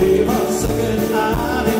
Och det var säkert ärlig